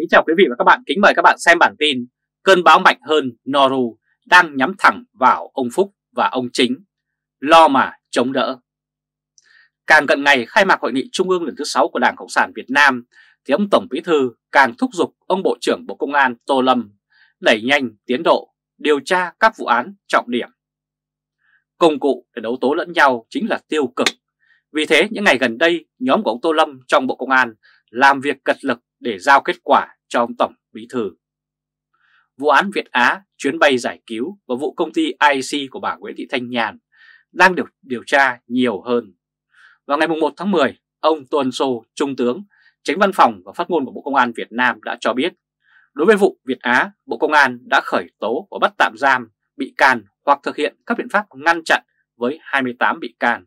Kính chào quý vị và các bạn, kính mời các bạn xem bản tin Cơn bão mạnh hơn Noru đang nhắm thẳng vào ông Phúc và ông Chính, lo mà chống đỡ. Càng cận ngày khai mạc hội nghị trung ương lần thứ 6 của Đảng Cộng sản Việt Nam thì ông Tổng Bí Thư càng thúc giục ông Bộ trưởng Bộ Công an Tô Lâm đẩy nhanh tiến độ điều tra các vụ án trọng điểm. Công cụ để đấu tố lẫn nhau chính là tiêu cực. Vì thế những ngày gần đây nhóm của ông Tô Lâm trong Bộ Công an làm việc cật lực để giao kết quả cho ông Tổng Bí Thư. Vụ án Việt Á, chuyến bay giải cứu và vụ công ty IC của bà Nguyễn Thị Thanh Nhàn đang được điều tra nhiều hơn. Vào ngày 1 tháng 10, ông Tuân Sô, Trung tướng, tránh văn phòng và phát ngôn của Bộ Công an Việt Nam đã cho biết đối với vụ Việt Á, Bộ Công an đã khởi tố và bắt tạm giam bị can hoặc thực hiện các biện pháp ngăn chặn với 28 bị can.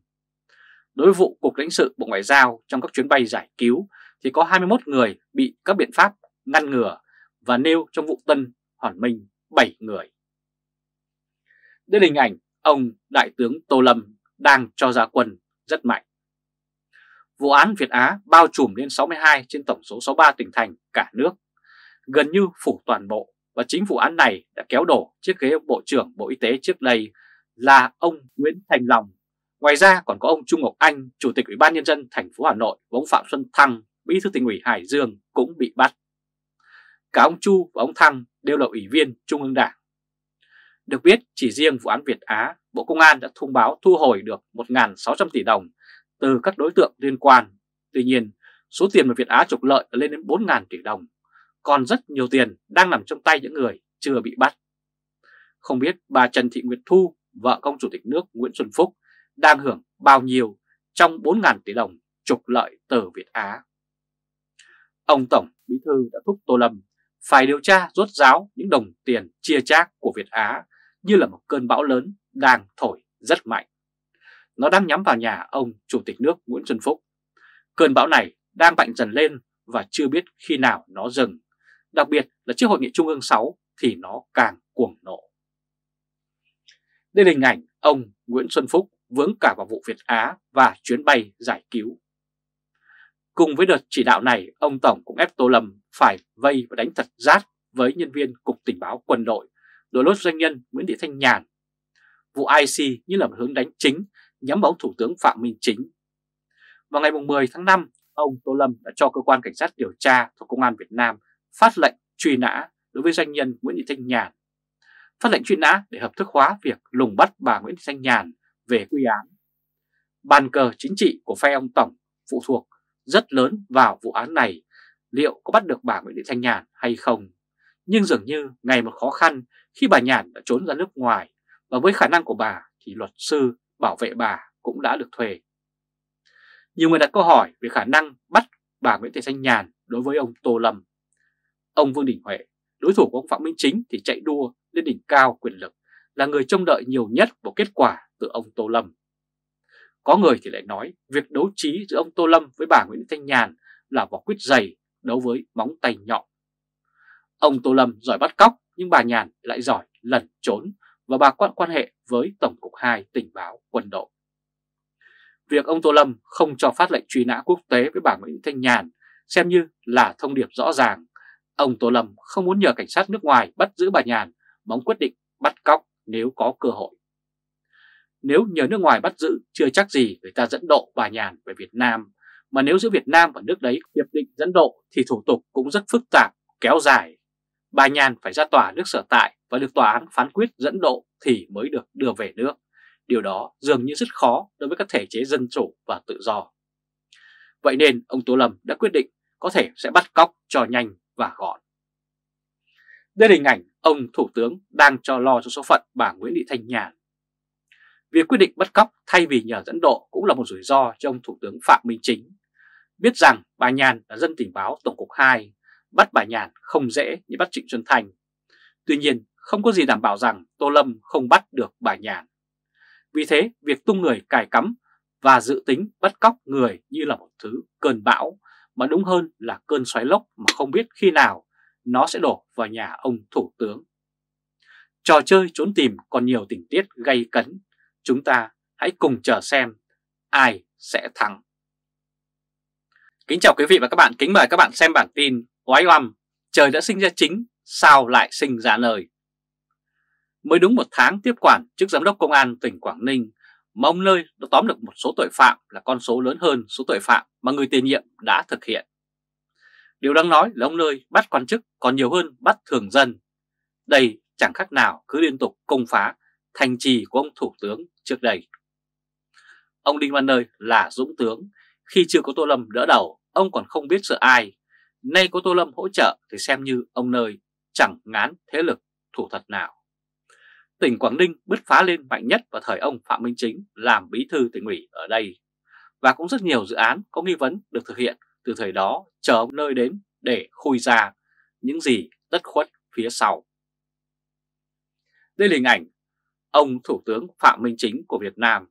Đối với vụ Cục lãnh sự Bộ Ngoại giao trong các chuyến bay giải cứu thì có 21 người bị các biện pháp ngăn ngừa và nêu trong vụ Tân Hoàn Minh 7 người. Đây là hình ảnh ông Đại tướng Tô Lâm đang cho ra quân rất mạnh. Vụ án Việt Á bao trùm lên 62 trên tổng số 63 tỉnh thành cả nước, gần như phủ toàn bộ và chính vụ án này đã kéo đổ chiếc ghế Bộ trưởng Bộ Y tế trước đây là ông Nguyễn Thành lòng Ngoài ra còn có ông Trung Ngọc Anh, Chủ tịch Ủy ban Nhân dân thành phố Hà Nội và ông Phạm Xuân Thăng, Bí thư tỉnh ủy Hải Dương cũng bị bắt. Cả ông Chu và ông Thăng đều là ủy viên Trung ương Đảng. Được biết, chỉ riêng vụ án Việt Á, Bộ Công an đã thông báo thu hồi được 1.600 tỷ đồng từ các đối tượng liên quan. Tuy nhiên, số tiền mà Việt Á trục lợi lên đến 4.000 tỷ đồng, còn rất nhiều tiền đang nằm trong tay những người chưa bị bắt. Không biết bà Trần Thị Nguyệt Thu, vợ công chủ tịch nước Nguyễn Xuân Phúc, đang hưởng bao nhiêu trong 4.000 tỷ đồng trục lợi từ Việt Á. Ông Tổng Bí Thư đã thúc Tô Lâm phải điều tra rốt ráo những đồng tiền chia chác của Việt Á như là một cơn bão lớn đang thổi rất mạnh. Nó đang nhắm vào nhà ông Chủ tịch nước Nguyễn Xuân Phúc. Cơn bão này đang mạnh dần lên và chưa biết khi nào nó dừng. Đặc biệt là trước hội nghị Trung ương 6 thì nó càng cuồng nộ. Đây là hình ảnh ông Nguyễn Xuân Phúc vướng cả vào vụ Việt Á và chuyến bay giải cứu. Cùng với đợt chỉ đạo này, ông Tổng cũng ép Tô Lâm phải vây và đánh thật rát với nhân viên Cục Tình báo Quân đội, đối lốt doanh nhân Nguyễn Thị Thanh Nhàn. Vụ IC như là một hướng đánh chính nhắm vào Thủ tướng Phạm Minh Chính. Vào ngày 10 tháng 5, ông Tô Lâm đã cho cơ quan cảnh sát điều tra thuộc Công an Việt Nam phát lệnh truy nã đối với doanh nhân Nguyễn Thị Thanh Nhàn. Phát lệnh truy nã để hợp thức hóa việc lùng bắt bà Nguyễn Thị Thanh Nhàn về quy án. Bàn cờ chính trị của phe ông Tổng phụ thuộc rất lớn vào vụ án này liệu có bắt được bà Nguyễn Thị Thanh Nhàn hay không. Nhưng dường như ngày một khó khăn khi bà Nhàn đã trốn ra nước ngoài và với khả năng của bà thì luật sư bảo vệ bà cũng đã được thuê. Nhiều người đặt câu hỏi về khả năng bắt bà Nguyễn Thị Thanh Nhàn đối với ông Tô Lâm. Ông Vương Đình Huệ, đối thủ của ông Phạm Minh Chính thì chạy đua lên đỉnh cao quyền lực, là người trông đợi nhiều nhất vào kết quả từ ông Tô Lâm. Có người thì lại nói việc đấu trí giữa ông Tô Lâm với bà Nguyễn Thanh Nhàn là vỏ quýt dày đấu với móng tay nhọn. Ông Tô Lâm giỏi bắt cóc, nhưng bà Nhàn lại giỏi lẩn trốn và bà quan quan hệ với Tổng cục 2 tình báo quân đội. Việc ông Tô Lâm không cho phát lệnh truy nã quốc tế với bà Nguyễn Thanh Nhàn xem như là thông điệp rõ ràng. Ông Tô Lâm không muốn nhờ cảnh sát nước ngoài bắt giữ bà Nhàn mà ông quyết định bắt cóc nếu có cơ hội. Nếu nhờ nước ngoài bắt giữ chưa chắc gì người ta dẫn độ bà Nhàn về Việt Nam mà nếu giữa Việt Nam và nước đấy hiệp định dẫn độ thì thủ tục cũng rất phức tạp, kéo dài. Bà Nhàn phải ra tòa nước sở tại và được tòa án phán quyết dẫn độ thì mới được đưa về nước. Điều đó dường như rất khó đối với các thể chế dân chủ và tự do. Vậy nên ông Tô Lâm đã quyết định có thể sẽ bắt cóc cho nhanh và gọn. Đây là hình ảnh ông Thủ tướng đang cho lo cho số phận bà Nguyễn Thị Thanh Nhàn. Việc quyết định bắt cóc thay vì nhờ dẫn độ cũng là một rủi ro cho ông Thủ tướng Phạm Minh Chính. Biết rằng bà Nhàn là dân tình báo Tổng cục 2, bắt bà Nhàn không dễ như bắt Trịnh Xuân thành Tuy nhiên, không có gì đảm bảo rằng Tô Lâm không bắt được bà Nhàn. Vì thế, việc tung người cài cắm và dự tính bắt cóc người như là một thứ cơn bão, mà đúng hơn là cơn xoáy lốc mà không biết khi nào nó sẽ đổ vào nhà ông Thủ tướng. Trò chơi trốn tìm còn nhiều tình tiết gây cấn, chúng ta hãy cùng chờ xem ai sẽ thắng. Kính chào quý vị và các bạn, kính mời các bạn xem bản tin Oái oăm trời đã sinh ra chính, sao lại sinh ra nơi. Mới đúng một tháng tiếp quản chức giám đốc công an tỉnh Quảng Ninh, mà ông Nơi đã tóm được một số tội phạm là con số lớn hơn số tội phạm mà người tiền nhiệm đã thực hiện. Điều đáng nói là ông Nơi bắt quan chức còn nhiều hơn bắt thường dân. Đây chẳng khác nào cứ liên tục công phá thành trì của ông Thủ tướng trước đây. Ông Đinh Văn Nơi là dũng tướng, khi chưa có Tô Lâm đỡ đầu, ông còn không biết sợ ai. Nay có Tô Lâm hỗ trợ thì xem như ông Nơi chẳng ngán thế lực thủ thật nào. Tỉnh Quảng Ninh bứt phá lên mạnh nhất vào thời ông Phạm Minh Chính làm bí thư tỉnh ủy ở đây. Và cũng rất nhiều dự án có nghi vấn được thực hiện từ thời đó chờ ông Nơi đến để khui ra những gì tất khuất phía sau. Đây là hình ảnh ông Thủ tướng Phạm Minh Chính của Việt Nam.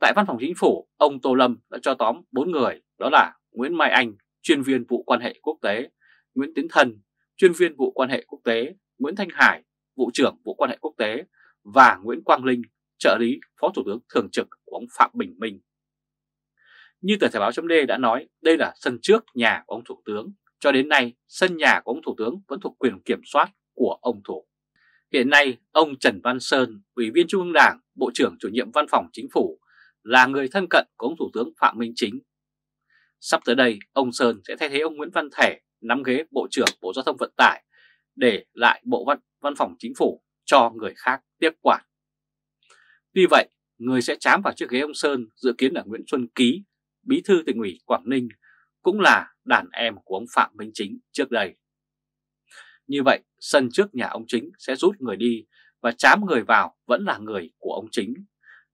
Tại văn phòng chính phủ, ông Tô Lâm đã cho tóm 4 người, đó là Nguyễn Mai Anh, chuyên viên vụ quan hệ quốc tế, Nguyễn Tiến Thần, chuyên viên vụ quan hệ quốc tế, Nguyễn Thanh Hải, vụ trưởng vụ quan hệ quốc tế và Nguyễn Quang Linh, trợ lý phó thủ tướng thường trực của ông Phạm Bình Minh. Như tờ Thời báo chấm đã nói, đây là sân trước nhà của ông Thủ tướng. Cho đến nay, sân nhà của ông Thủ tướng vẫn thuộc quyền kiểm soát của ông Thủ. Hiện nay, ông Trần Văn Sơn, Ủy viên Trung ương Đảng, Bộ trưởng chủ nhiệm Văn phòng Chính phủ, là người thân cận của ông Thủ tướng Phạm Minh Chính. Sắp tới đây, ông Sơn sẽ thay thế ông Nguyễn Văn Thể nắm ghế Bộ trưởng Bộ Giao thông Vận tải để lại Bộ Văn, Văn phòng Chính phủ cho người khác tiếp quản. Tuy vậy, người sẽ chám vào chiếc ghế ông Sơn dự kiến là Nguyễn Xuân Ký, bí thư tỉnh ủy Quảng Ninh, cũng là đàn em của ông Phạm Minh Chính trước đây. Như vậy, sân trước nhà ông Chính sẽ rút người đi và chám người vào vẫn là người của ông Chính.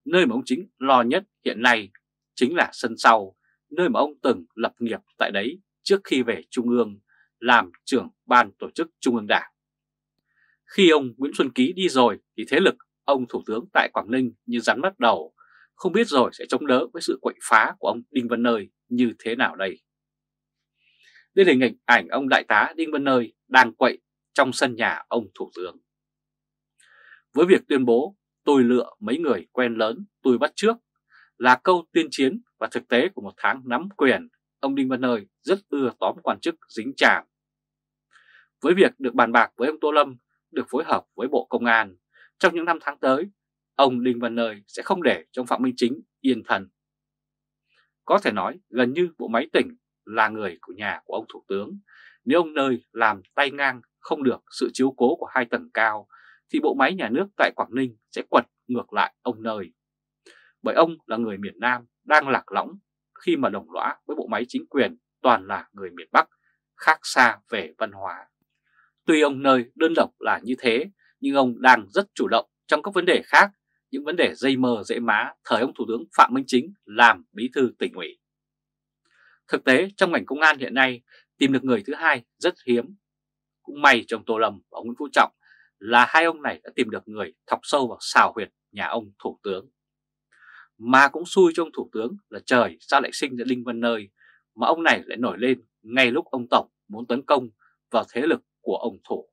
Nơi mà ông Chính lo nhất hiện nay chính là sân sau, nơi mà ông từng lập nghiệp tại đấy trước khi về Trung ương làm trưởng ban tổ chức Trung ương Đảng. Khi ông Nguyễn Xuân Ký đi rồi thì thế lực ông Thủ tướng tại Quảng Ninh như rắn bắt đầu, không biết rồi sẽ chống đỡ với sự quậy phá của ông Đinh Văn Nơi như thế nào đây. Đây là hình ảnh ông Đại tá Đinh Văn Nơi đang quậy trong sân nhà ông Thủ tướng. Với việc tuyên bố tôi lựa mấy người quen lớn tôi bắt trước là câu tuyên chiến và thực tế của một tháng nắm quyền, ông Đinh Văn Nơi rất ưa tóm quan chức dính chàm. Với việc được bàn bạc với ông Tô Lâm, được phối hợp với Bộ Công an, trong những năm tháng tới, ông Đinh Văn Nơi sẽ không để trong Phạm Minh Chính yên thần. Có thể nói gần như bộ máy tỉnh là người của nhà của ông Thủ tướng, nếu ông Nơi làm tay ngang không được sự chiếu cố của hai tầng cao, thì bộ máy nhà nước tại Quảng Ninh sẽ quật ngược lại ông Nơi. Bởi ông là người miền Nam đang lạc lõng khi mà đồng lõa với bộ máy chính quyền toàn là người miền Bắc, khác xa về văn hóa. Tuy ông Nơi đơn độc là như thế, nhưng ông đang rất chủ động trong các vấn đề khác, những vấn đề dây mờ dễ má thời ông Thủ tướng Phạm Minh Chính làm bí thư tỉnh ủy. Thực tế trong ngành công an hiện nay tìm được người thứ hai rất hiếm. Cũng may trong Tô Lâm và Nguyễn Phú Trọng là hai ông này đã tìm được người thọc sâu vào xào huyệt nhà ông Thủ tướng. Mà cũng xui cho ông Thủ tướng là trời, sao lại sinh ra Đinh Văn Nơi mà ông này lại nổi lên ngay lúc ông Tổng muốn tấn công vào thế lực của ông Thủ.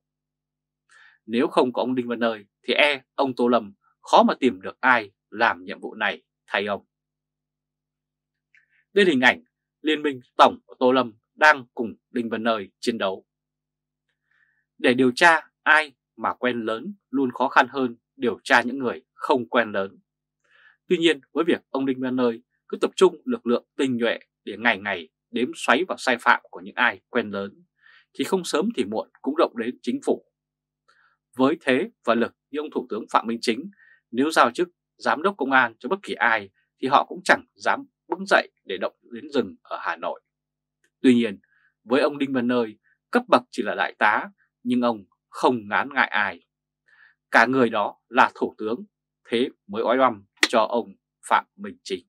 Nếu không có ông Đinh Văn Nơi thì e ông Tô Lâm khó mà tìm được ai làm nhiệm vụ này thay ông. Đây là hình ảnh Liên minh Tổng của Tô Lâm đang cùng Đinh Văn Nơi chiến đấu. Để điều tra ai mà quen lớn luôn khó khăn hơn điều tra những người không quen lớn. Tuy nhiên với việc ông Đinh Văn Nơi cứ tập trung lực lượng tinh nhuệ để ngày ngày đếm xoáy vào sai phạm của những ai quen lớn, thì không sớm thì muộn cũng động đến chính phủ. Với thế và lực như ông Thủ tướng Phạm Minh Chính, nếu giao chức giám đốc công an cho bất kỳ ai thì họ cũng chẳng dám bứng dậy để động đến rừng ở Hà Nội. Tuy nhiên, với ông Đinh Văn Nơi, cấp bậc chỉ là đại tá, nhưng ông không ngán ngại ai. Cả người đó là thủ tướng, thế mới oai oăm cho ông Phạm Minh Chính.